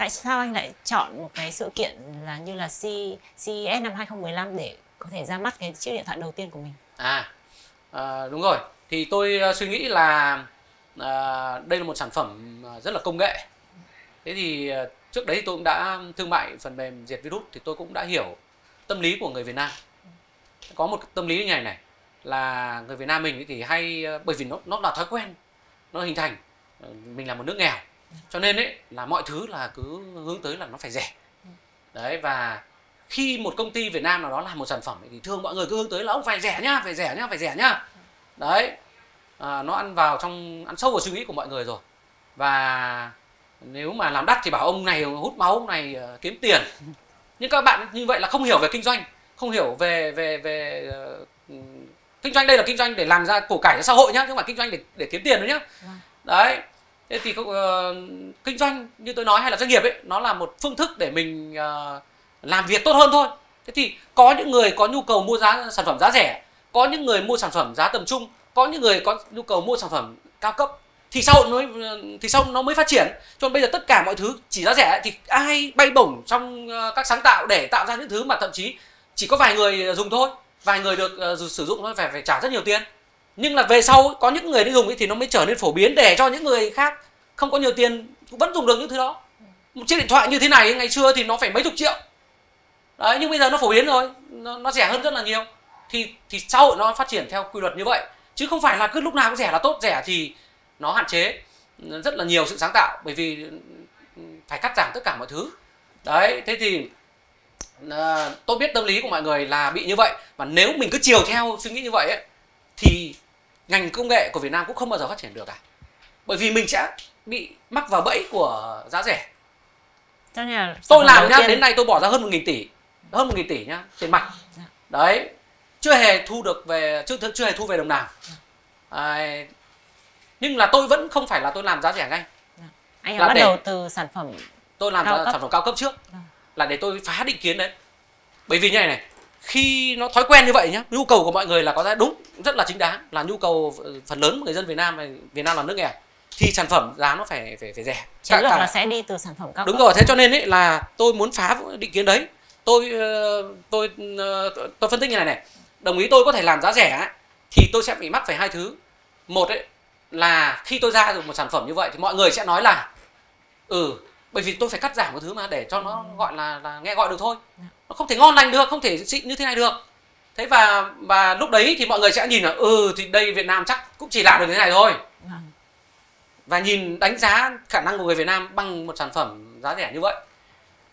tại sao anh lại chọn một cái sự kiện là như là C, CES năm 2015 để có thể ra mắt cái chiếc điện thoại đầu tiên của mình? À, à đúng rồi. Thì tôi ờ, suy nghĩ là à, đây là một sản phẩm ờ, rất là công nghệ. Thế thì trước đấy thì tôi cũng đã thương mại phần mềm diệt virus thì tôi cũng đã hiểu tâm lý của người Việt Nam. Có một tâm lý như này này là người Việt Nam mình thì hay bởi vì nó nó là thói quen nó hình thành. Mình là một nước nghèo cho nên ấy là mọi thứ là cứ hướng tới là nó phải rẻ. Đấy và khi một công ty Việt Nam nào đó làm một sản phẩm thì thường mọi người cứ hướng tới là ông phải rẻ nhá phải rẻ nhá phải rẻ nhá. Đấy à, nó ăn vào trong ăn sâu vào suy nghĩ của mọi người rồi. Và nếu mà làm đắt thì bảo ông này hút máu ông này uh, kiếm tiền. Nhưng các bạn như vậy là không hiểu về kinh doanh không hiểu về về về uh, kinh doanh. Đây là kinh doanh để làm ra cổ cải cho xã hội nhá chứ không phải kinh doanh để để kiếm tiền nữa nhá. Vâng. đấy thế thì uh, kinh doanh như tôi nói hay là doanh nghiệp ấy nó là một phương thức để mình uh, làm việc tốt hơn thôi. Thế thì có những người có nhu cầu mua giá sản phẩm giá rẻ có những người mua sản phẩm giá tầm trung có những người có nhu cầu mua sản phẩm cao cấp thì sau nó thì sau nó mới phát triển. Cho nên bây giờ tất cả mọi thứ chỉ giá rẻ thì ai bay bổng trong ờ, các sáng tạo để tạo ra những thứ mà thậm chí chỉ có vài người dùng thôi. Vài người được uh, sử dụng thôi phải phải trả rất nhiều tiền nhưng là về sau có những người đi dùng ấy thì nó mới trở nên phổ biến để cho những người khác không có nhiều tiền cũng vẫn dùng được những thứ đó. Một chiếc điện thoại như thế này ngày xưa thì nó phải mấy chục triệu. Đấy nhưng bây giờ nó phổ biến rồi nó, nó rẻ hơn rất là nhiều. Thì thì xã hội nó phát triển theo quy luật như vậy. Chứ không phải là cứ lúc nào cũng rẻ là tốt rẻ thì nó hạn chế rất là nhiều sự sáng tạo bởi vì ừ, phải cắt giảm tất cả mọi thứ. Đấy thế thì à, tôi biết tâm lý của mọi người là bị như vậy. Và nếu mình cứ chiều theo suy nghĩ như vậy ấy, thì ngành công nghệ của Việt Nam cũng không bao giờ phát triển được cả. Bởi vì mình sẽ bị mắc vào bẫy của giá rẻ. Tôi làm nhá đến nay tôi bỏ ra hơn một nghìn tỷ hơn một nghìn tỷ nhá tiền mặt. Dạ. đấy chưa hề thu được về chưa chưa hề thu về đồng nào. À, nhưng là tôi vẫn không phải là tôi làm giá rẻ ngay. Dạ. anh là bắt đầu từ sản phẩm tôi làm sản phẩm cao cấp trước. Là để tôi phá định kiến đấy. Bởi vì như này này khi nó thói quen như vậy nhá nhu cầu của mọi người là có ra đúng rất là chính đáng là nhu cầu phần lớn của người dân Việt Nam Việt Nam là nước nghèo. Thì sản phẩm giá nó phải phải phải rẻ. Chiến lược là sẽ đi từ sản phẩm cao đúng cấp. rồi thế cho nên ấy là tôi muốn phá định kiến đấy. Tôi ờ, tôi ờ, tôi, phân tích như này này. Đồng ý tôi có thể làm giá rẻ thì tôi sẽ bị mắc phải hai thứ. Một ấy là khi tôi ra được một sản phẩm như vậy thì mọi người sẽ nói là ừ bởi vì tôi phải cắt giảm một thứ mà để cho nó gọi là, là nghe gọi được thôi. Dạ. Nó không thể ngon lành được không thể xịn như thế này được. Thế và và lúc đấy thì mọi người sẽ nhìn là ừ thì đây Việt Nam chắc cũng chỉ làm được thế này thôi. Vâng. và nhìn đánh giá khả năng của người Việt Nam bằng một sản phẩm giá rẻ như vậy.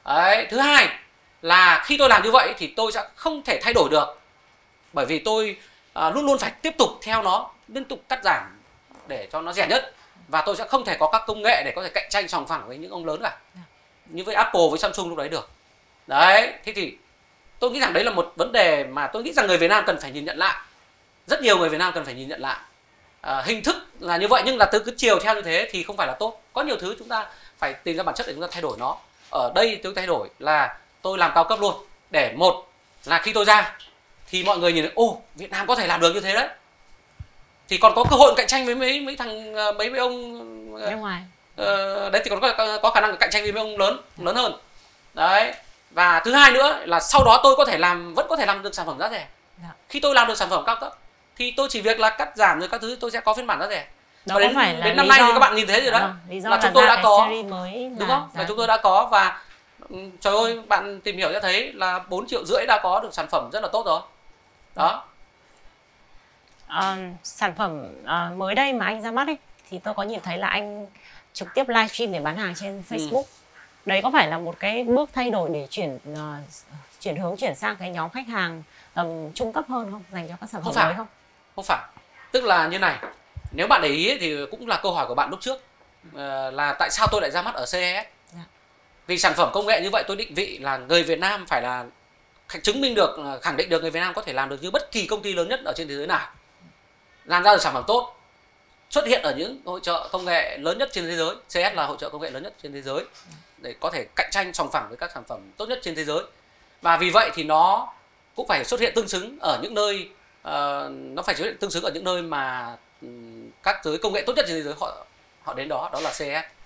Đấy thứ hai là khi tôi làm như vậy thì tôi sẽ không thể thay đổi được. Bởi vì tôi à, luôn luôn phải tiếp tục theo nó liên tục cắt giảm để cho nó rẻ nhất. Và tôi sẽ không thể có các công nghệ để có thể cạnh tranh sòng phẳng với những ông lớn cả. Dạ. như với Apple với Samsung lúc đấy được đấy thế thì tôi nghĩ rằng đấy là một vấn đề mà tôi nghĩ rằng người Việt Nam cần phải nhìn nhận lại. Rất nhiều người Việt Nam cần phải nhìn nhận lại. À, hình thức là như vậy nhưng là từ cứ chiều theo như thế thì không phải là tốt. Có nhiều thứ chúng ta phải tìm ra bản chất để chúng ta thay đổi nó. Ở đây tôi thay đổi là tôi làm cao cấp luôn. Để một là khi tôi ra thì mọi người nhìn ô Việt Nam có thể làm được như thế đấy. Thì còn có cơ hội cạnh tranh với mấy mấy thằng ờ, mấy mấy ông ờ, bên ngoài. uh, đấy thì còn có, có khả năng cạnh tranh với mấy ông lớn lớn hơn. Đấy và thứ hai nữa là sau đó tôi có thể làm vẫn có thể làm được sản phẩm giá rẻ dạ. khi tôi làm được sản phẩm cao cấp thì tôi chỉ việc là cắt giảm rồi các thứ tôi sẽ có phiên bản giá rẻ đó và đến, phải là đến năm nay do... thì các bạn nhìn thấy rồi đó vâng, là, là chúng tôi đã có mới đúng không là chúng tôi đã có và ừ, trời ơi bạn tìm hiểu sẽ thấy là 4 triệu rưỡi đã có được sản phẩm rất là tốt rồi đó uh, sản phẩm uh, mới đây mà anh ra mắt ấy thì tôi có nhìn thấy là anh trực tiếp livestream để bán hàng trên ừ. Facebook. Ừ. Đấy có phải là một cái bước thay đổi để chuyển uh, chuyển hướng chuyển sang cái nhóm khách hàng tầm trung cấp hơn không dành cho các sản phẩm mới không? Không phải. Tức là như này, nếu bạn để ý thì cũng là câu hỏi của bạn lúc trước uh, là tại sao tôi lại ra mắt ở CES? Dạ. Vì sản phẩm công nghệ như vậy tôi định vị là người Việt Nam phải là chứng minh được khẳng định được người Việt Nam có thể làm được như bất kỳ công ty lớn nhất ở trên thế giới nào làm ra được sản phẩm tốt xuất hiện ở những hội trợ công nghệ lớn nhất trên thế giới. CS là hội trợ công nghệ lớn nhất trên thế giới để có thể cạnh tranh sòng phẳng với các sản phẩm tốt nhất trên thế giới. Và vì vậy thì nó cũng phải xuất hiện tương xứng ở những nơi uh, nó phải xuất hiện tương xứng ở những nơi mà um, các giới công nghệ tốt nhất trên thế giới họ họ đến đó đó là CS